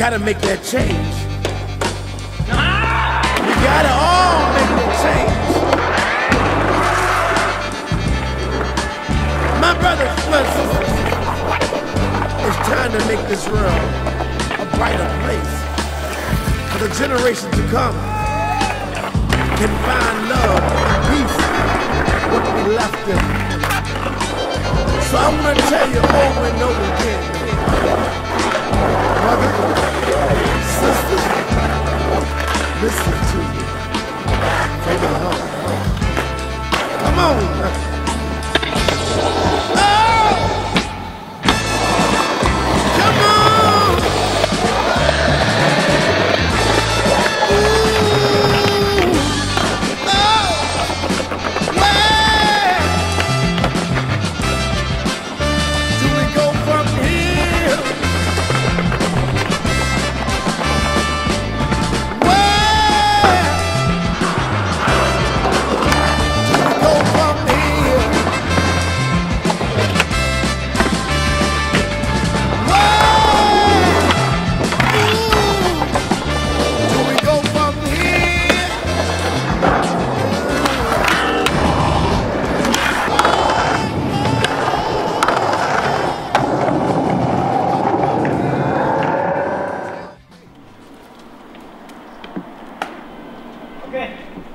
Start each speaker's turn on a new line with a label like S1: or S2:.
S1: gotta make that change. We gotta all make that change. My brothers, my sisters, it's time to make this world a brighter place for the generation to come. Can find love and peace, what we left them. So I'm gonna tell you over and Oh. Okay.